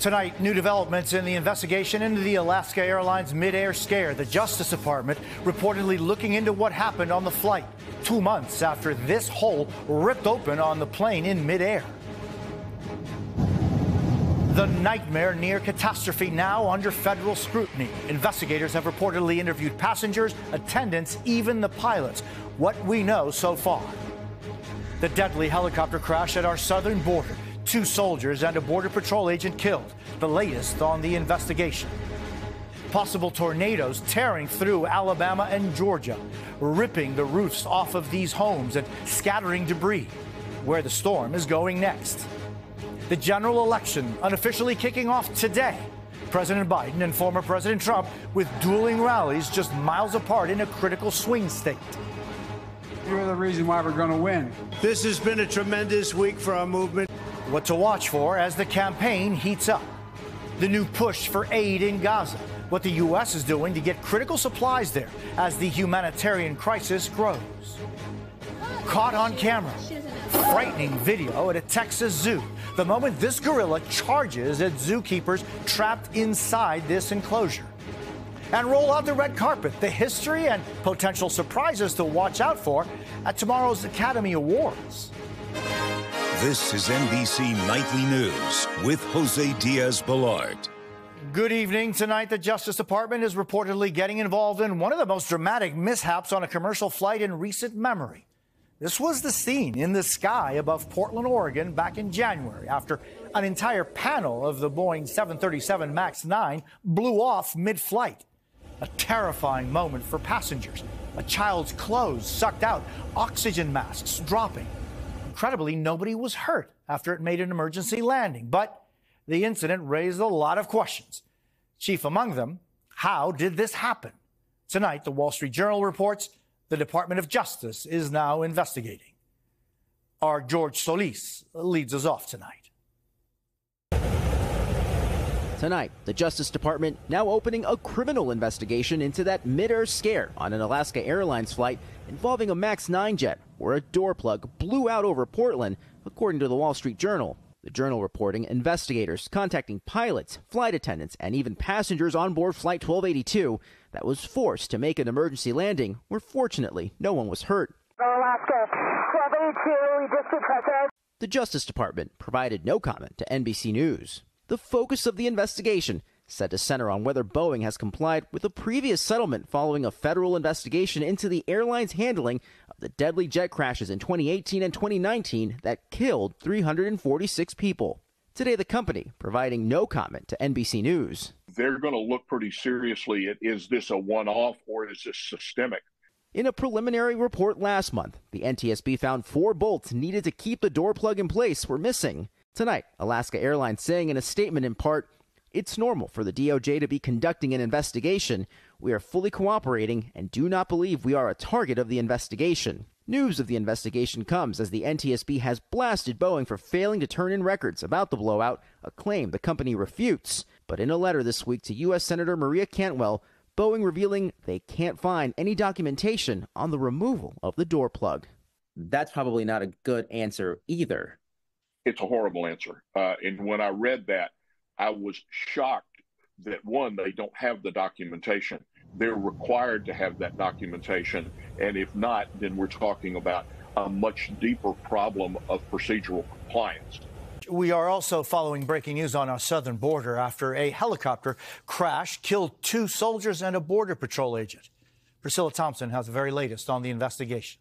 Tonight, new developments in the investigation into the Alaska Airlines mid-air scare. The Justice Department reportedly looking into what happened on the flight two months after this hole ripped open on the plane in midair. The nightmare near catastrophe now under federal scrutiny. Investigators have reportedly interviewed passengers, attendants, even the pilots. What we know so far. The deadly helicopter crash at our southern border Two soldiers and a Border Patrol agent killed, the latest on the investigation. Possible tornadoes tearing through Alabama and Georgia, ripping the roofs off of these homes and scattering debris. Where the storm is going next. The general election unofficially kicking off today. President Biden and former President Trump with dueling rallies just miles apart in a critical swing state. You're the reason why we're going to win. This has been a tremendous week for our movement. What to watch for as the campaign heats up. The new push for aid in Gaza. What the U.S. is doing to get critical supplies there as the humanitarian crisis grows. Caught on camera. Frightening video at a Texas zoo. The moment this gorilla charges at zookeepers trapped inside this enclosure. And roll out the red carpet, the history and potential surprises to watch out for at tomorrow's Academy Awards. This is NBC Nightly News with Jose Diaz Balart. Good evening. Tonight, the Justice Department is reportedly getting involved in one of the most dramatic mishaps on a commercial flight in recent memory. This was the scene in the sky above Portland, Oregon back in January after an entire panel of the Boeing 737 MAX 9 blew off mid flight. A terrifying moment for passengers. A child's clothes sucked out, oxygen masks dropping incredibly, nobody was hurt after it made an emergency landing. But the incident raised a lot of questions. Chief among them, how did this happen? Tonight, the Wall Street Journal reports the Department of Justice is now investigating. Our George Solis leads us off tonight. Tonight, the Justice Department now opening a criminal investigation into that mid-air scare on an Alaska Airlines flight involving a MAX 9 jet where a door plug blew out over Portland, according to the Wall Street Journal. The journal reporting investigators contacting pilots, flight attendants, and even passengers on board Flight 1282 that was forced to make an emergency landing, where fortunately no one was hurt. Alaska 1282, The Justice Department provided no comment to NBC News. The focus of the investigation said to center on whether Boeing has complied with a previous settlement following a federal investigation into the airline's handling of the deadly jet crashes in 2018 and 2019 that killed 346 people. Today, the company providing no comment to NBC News. They're going to look pretty seriously at is this a one off or is this systemic? In a preliminary report last month, the NTSB found four bolts needed to keep the door plug in place were missing. Tonight, Alaska Airlines saying in a statement in part, it's normal for the DOJ to be conducting an investigation. We are fully cooperating and do not believe we are a target of the investigation. News of the investigation comes as the NTSB has blasted Boeing for failing to turn in records about the blowout, a claim the company refutes. But in a letter this week to U.S. Senator Maria Cantwell, Boeing revealing they can't find any documentation on the removal of the door plug. That's probably not a good answer either. It's a horrible answer. Uh, and when I read that, I was shocked that one, they don't have the documentation. They're required to have that documentation. And if not, then we're talking about a much deeper problem of procedural compliance. We are also following breaking news on our southern border after a helicopter crash killed two soldiers and a Border Patrol agent. Priscilla Thompson has the very latest on the investigation.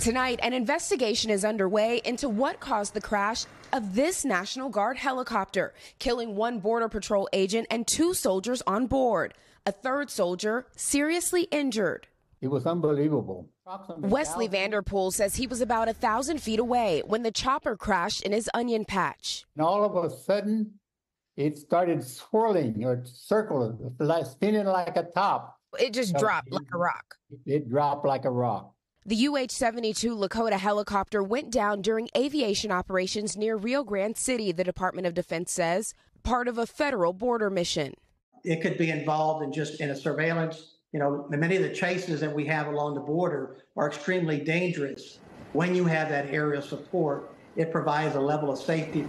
Tonight, an investigation is underway into what caused the crash of this National Guard helicopter, killing one Border Patrol agent and two soldiers on board. A third soldier seriously injured. It was unbelievable. Wesley Vanderpool says he was about a thousand feet away when the chopper crashed in his onion patch. And all of a sudden, it started swirling or circling, spinning like a top. It just dropped like a rock. It dropped like a rock. The UH 72 Lakota helicopter went down during aviation operations near Rio Grande City, the Department of Defense says, part of a federal border mission. It could be involved in just in a surveillance. You know, many of the chases that we have along the border are extremely dangerous. When you have that aerial support, it provides a level of safety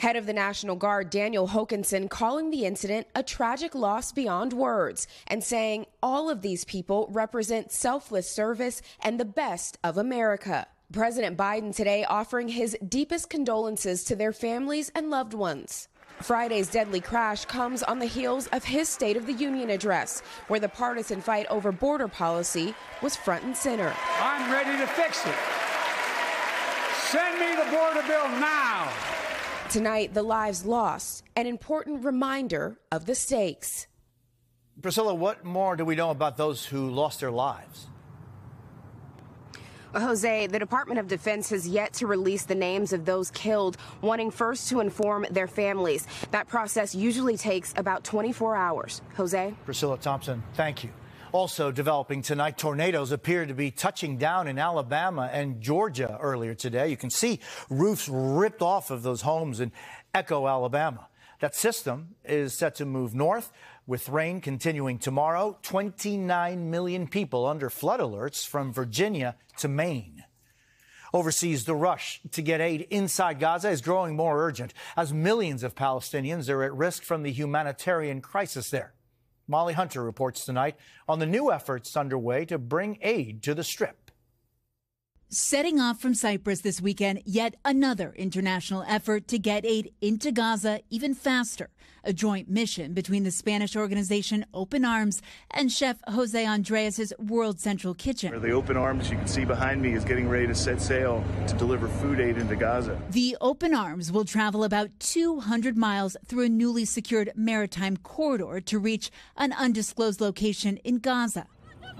Head of the National Guard, Daniel Hokanson, calling the incident a tragic loss beyond words and saying all of these people represent selfless service and the best of America. President Biden today offering his deepest condolences to their families and loved ones. Friday's deadly crash comes on the heels of his State of the Union address, where the partisan fight over border policy was front and center. I'm ready to fix it. Send me the border bill now. Tonight, the lives lost, an important reminder of the stakes. Priscilla, what more do we know about those who lost their lives? Jose, the Department of Defense has yet to release the names of those killed, wanting first to inform their families. That process usually takes about 24 hours. Jose? Priscilla Thompson, thank you. Also developing tonight, tornadoes appear to be touching down in Alabama and Georgia earlier today. You can see roofs ripped off of those homes in Echo, Alabama. That system is set to move north with rain continuing tomorrow. 29 million people under flood alerts from Virginia to Maine. Overseas, the rush to get aid inside Gaza is growing more urgent as millions of Palestinians are at risk from the humanitarian crisis there. Molly Hunter reports tonight on the new efforts underway to bring aid to the Strip. Setting off from Cyprus this weekend, yet another international effort to get aid into Gaza even faster. A joint mission between the Spanish organization Open Arms and Chef Jose Andres' World Central Kitchen. The Open Arms you can see behind me is getting ready to set sail to deliver food aid into Gaza. The Open Arms will travel about 200 miles through a newly secured maritime corridor to reach an undisclosed location in Gaza.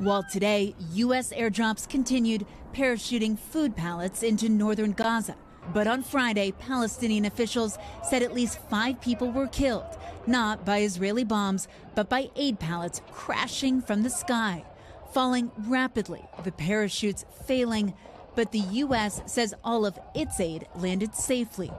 While today, U.S. airdrops continued parachuting food pallets into northern Gaza. But on Friday, Palestinian officials said at least five people were killed, not by Israeli bombs, but by aid pallets crashing from the sky, falling rapidly, the parachutes failing. But the U.S. says all of its aid landed safely.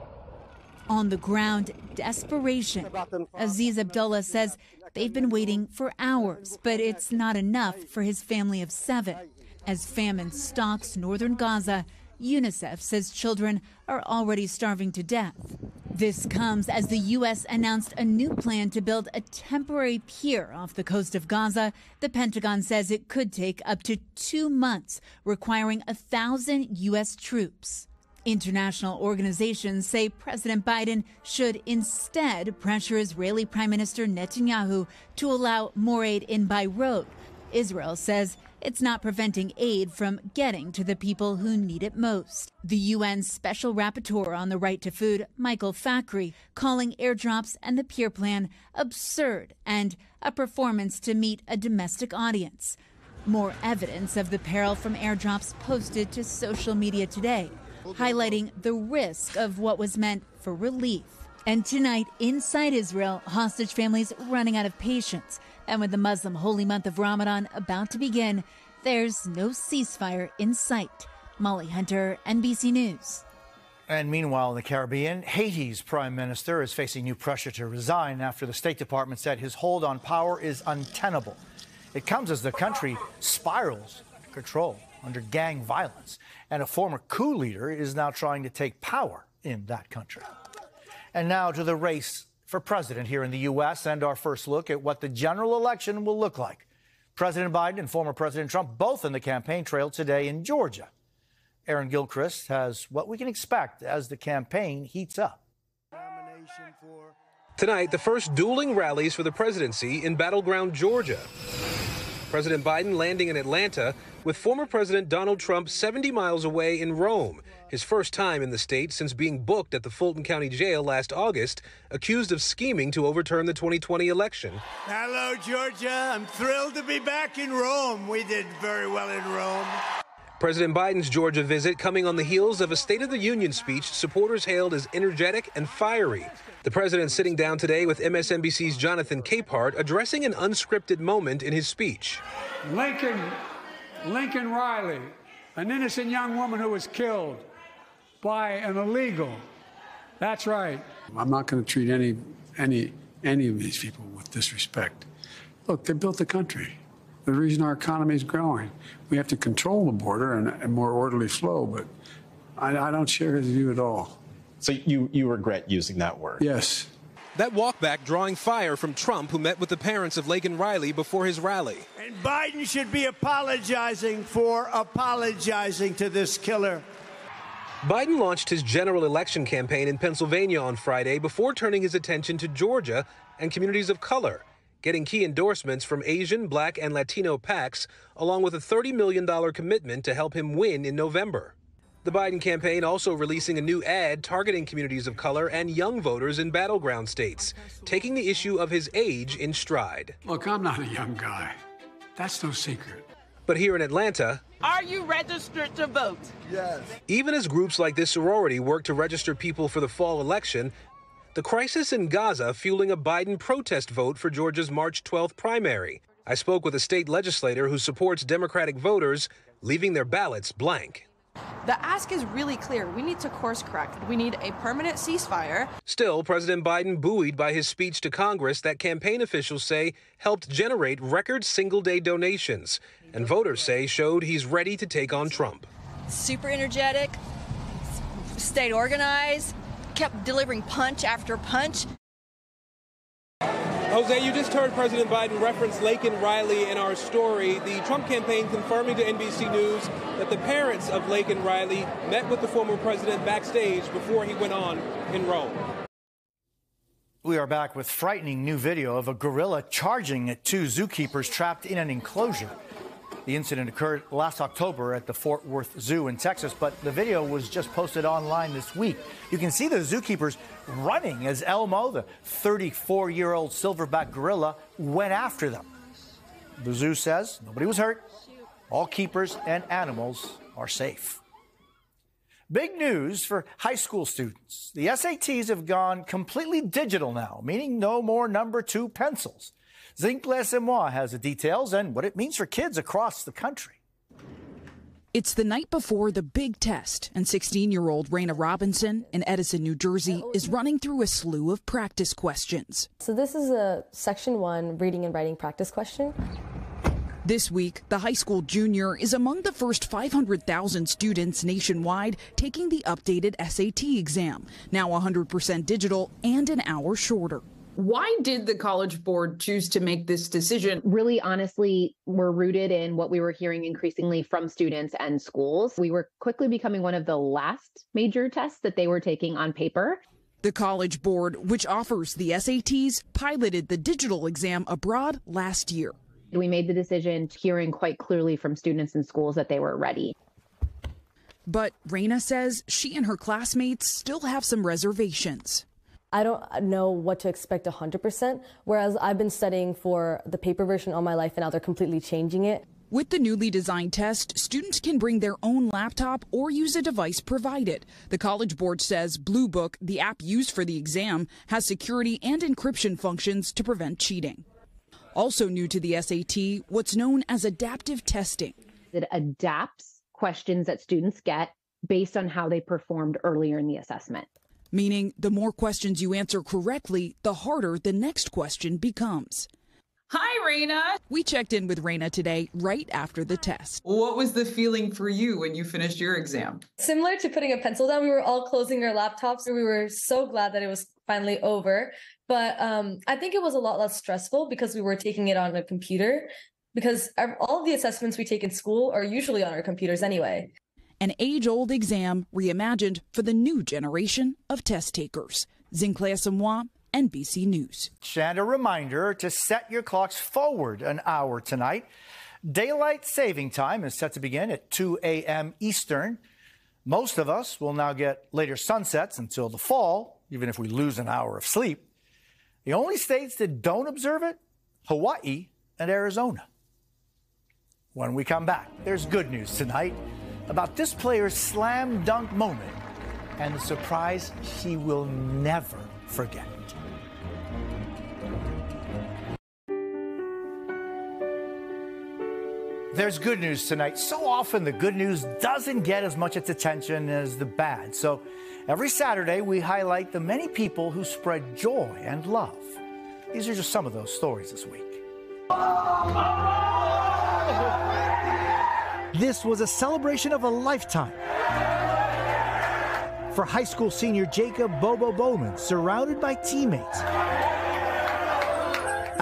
On the ground, desperation. Aziz Abdullah says they've been waiting for hours, but it's not enough for his family of seven. As famine stalks northern Gaza, UNICEF says children are already starving to death. This comes as the U.S. announced a new plan to build a temporary pier off the coast of Gaza. The Pentagon says it could take up to two months, requiring a thousand U.S. troops. International organizations say President Biden should instead pressure Israeli Prime Minister Netanyahu to allow more aid in by road. Israel says it's not preventing aid from getting to the people who need it most. The UN Special Rapporteur on the Right to Food, Michael Fakhri, calling airdrops and the Pier Plan absurd and a performance to meet a domestic audience. More evidence of the peril from airdrops posted to social media today, highlighting the risk of what was meant for relief. And tonight, inside Israel, hostage families running out of patience and with the Muslim holy month of Ramadan about to begin, there's no ceasefire in sight. Molly Hunter, NBC News. And meanwhile, in the Caribbean, Haiti's prime minister is facing new pressure to resign after the State Department said his hold on power is untenable. It comes as the country spirals control under gang violence, and a former coup leader is now trying to take power in that country. And now to the race for president here in the U.S. and our first look at what the general election will look like. President Biden and former President Trump both in the campaign trail today in Georgia. Aaron Gilchrist has what we can expect as the campaign heats up. Tonight, the first dueling rallies for the presidency in battleground Georgia. President Biden landing in Atlanta with former President Donald Trump 70 miles away in Rome, his first time in the state since being booked at the Fulton County Jail last August, accused of scheming to overturn the 2020 election. Hello, Georgia. I'm thrilled to be back in Rome. We did very well in Rome. President Biden's Georgia visit coming on the heels of a State of the Union speech supporters hailed as energetic and fiery. The president sitting down today with MSNBC's Jonathan Capehart addressing an unscripted moment in his speech. Lincoln, Lincoln Riley, an innocent young woman who was killed by an illegal. That's right. I'm not going to treat any any any of these people with disrespect. Look, they built the country. The reason our economy is growing. We have to control the border and a more orderly flow, but I, I don't share his view at all. So you, you regret using that word? Yes. That walkback drawing fire from Trump, who met with the parents of Laken Riley before his rally. And Biden should be apologizing for apologizing to this killer. Biden launched his general election campaign in Pennsylvania on Friday before turning his attention to Georgia and communities of color, getting key endorsements from Asian, Black, and Latino PACs, along with a $30 million commitment to help him win in November. The Biden campaign also releasing a new ad targeting communities of color and young voters in battleground states, taking the issue of his age in stride. Look, I'm not a young guy. That's no secret. But here in Atlanta, are you registered to vote? Yes. Even as groups like this sorority work to register people for the fall election, the crisis in Gaza fueling a Biden protest vote for Georgia's March 12th primary. I spoke with a state legislator who supports Democratic voters leaving their ballots blank. The ask is really clear. We need to course correct. We need a permanent ceasefire. Still, President Biden buoyed by his speech to Congress that campaign officials say helped generate record single day donations, and voters say showed he's ready to take on Trump. Super energetic, stayed organized, kept delivering punch after punch. Jose, you just heard President Biden reference Laken Riley in our story. The Trump campaign confirming to NBC News that the parents of Laken Riley met with the former president backstage before he went on in Rome. We are back with frightening new video of a gorilla charging at two zookeepers trapped in an enclosure. The incident occurred last October at the Fort Worth Zoo in Texas, but the video was just posted online this week. You can see the zookeepers running as Elmo, the 34 year old silverback gorilla, went after them. The zoo says nobody was hurt. All keepers and animals are safe. Big news for high school students. The SATs have gone completely digital now, meaning no more number two pencils. Zinhle Essamuah has the details and what it means for kids across the country. It's the night before the big test, and 16 year old Raina Robinson in Edison, New Jersey, is running through a slew of practice questions. So, this is a section one reading and writing practice question. This week, the high school junior is among the first 500,000 students nationwide taking the updated SAT exam, now 100% digital and an hour shorter. Why did the College Board choose to make this decision? Really, honestly, we're rooted in what we were hearing increasingly from students and schools. We were quickly becoming one of the last major tests that they were taking on paper. The College Board, which offers the SATs, piloted the digital exam abroad last year. We made the decision hearing quite clearly from students and schools that they were ready. But Raina says she and her classmates still have some reservations. I don't know what to expect 100%, whereas I've been studying for the paper version all my life and now they're completely changing it. With the newly designed test, students can bring their own laptop or use a device provided. The College Board says Bluebook, the app used for the exam, has security and encryption functions to prevent cheating. Also new to the SAT, what's known as adaptive testing. It adapts questions that students get based on how they performed earlier in the assessment meaning the more questions you answer correctly, the harder the next question becomes. Hi, Raina. We checked in with Raina today, right after the test. What was the feeling for you when you finished your exam? Similar to putting a pencil down, we were all closing our laptops. We were so glad that it was finally over. But um, I think it was a lot less stressful because we were taking it on a computer. Because all of the assessments we take in school are usually on our computers anyway an age old exam reimagined for the new generation of test takers. Zinhle Essamuah, NBC News. And a reminder to set your clocks forward an hour tonight. Daylight saving time is set to begin at 2 a.m. Eastern. Most of us will now get later sunsets until the fall, even if we lose an hour of sleep. The only states that don't observe it Hawaii and Arizona. When we come back, there's good news tonight about this player's slam dunk moment and the surprise she will never forget. There's good news tonight. So often the good news doesn't get as much attention as the bad. So every Saturday we highlight the many people who spread joy and love. These are just some of those stories this week. This was a celebration of a lifetime for high school senior Jacob Bobo Bowman, surrounded by teammates.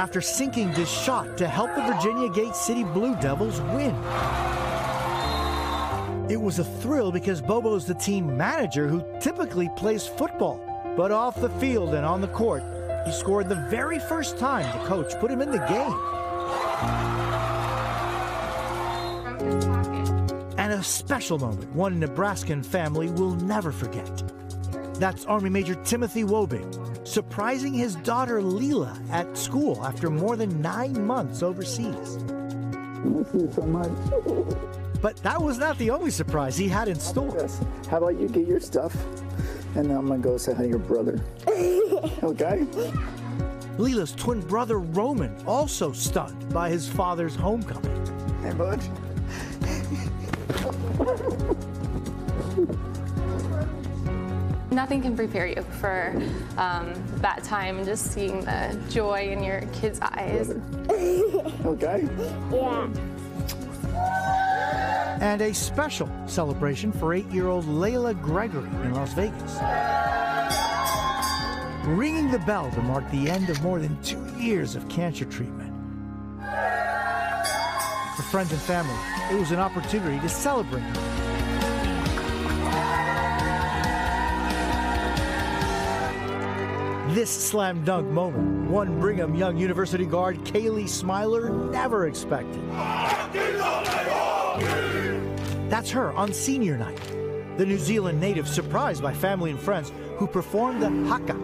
After sinking this shot to help the Virginia Gate City Blue Devils win. It was a thrill because Bobo's the team manager who typically plays football. But off the field and on the court, he scored the very first time the coach put him in the game. And a special moment one Nebraskan family will never forget. That's Army Major Timothy Wobing surprising his daughter Leela at school after more than nine months overseas. Miss you so much. But that was not the only surprise he had in store. How about you get your stuff, and then I'm gonna go say hi to your brother. okay? Leela's twin brother Roman also stunned by his father's homecoming. Hey, bud. Nothing can prepare you for um, that time and just seeing the joy in your kids' eyes. okay? Yeah. And a special celebration for eight year old Layla Gregory in Las Vegas. Ringing the bell to mark the end of more than two years of cancer treatment. For friends and family, it was an opportunity to celebrate This slam dunk moment, one Brigham Young University guard Kaylee Smiler never expected. That's her on senior night. The New Zealand native surprised by family and friends who performed the haka,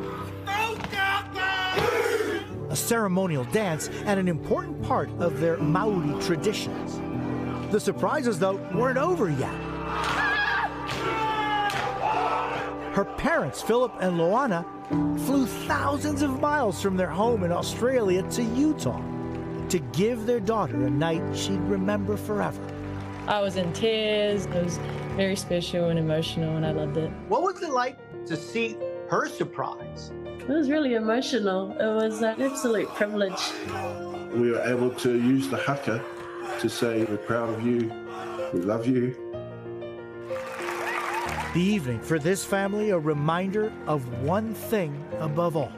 a ceremonial dance and an important part of their Maori traditions. The surprises, though, weren't over yet. Her parents, Philip and Loana, flew thousands of miles from their home in Australia to Utah to give their daughter a night she'd remember forever. I was in tears. It was very special and emotional, and I loved it. What was it like to see her surprise? It was really emotional. It was an absolute privilege. We were able to use the haka to say, We're proud of you, we love you, the evening for this family a reminder of one thing above all.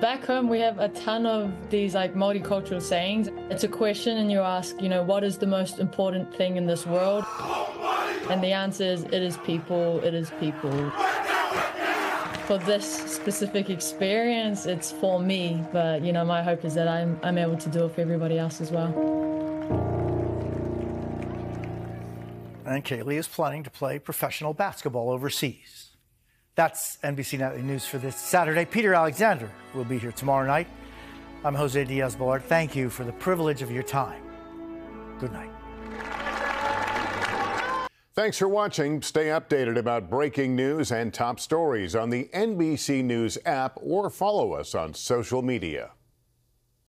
Back home, we have a ton of these like multicultural sayings. It's a question, and you ask, you know, what is the most important thing in this world? And the answer is, it is people, it is people. For this specific experience, it's for me, but you know, my hope is that I'm, I'm able to do it for everybody else as well. And Kaylee is planning to play professional basketball overseas. That's NBC Nightly News for this Saturday. Peter Alexander will be here tomorrow night. I'm Jose Diaz Balart. Thank you for the privilege of your time. Good night. Thanks for watching. Stay updated about breaking news and top stories on the NBC News app or follow us on social media.